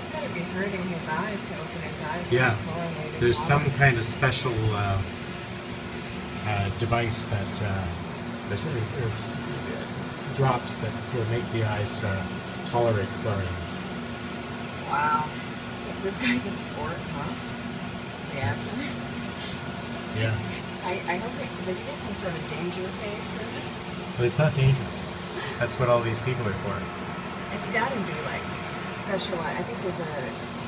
That's gotta be hurting his eyes to open his eyes. Yeah. There's water. some kind of special uh, uh, device that uh, there's uh, uh, drops that will make the eyes uh, tolerate chlorine. Wow. This guy's a sport, huh? Actor. Yeah, I, I hope it, does he get some sort of danger pay for this? but it's not dangerous. That's what all these people are for. It's gotta be like special. I think there's a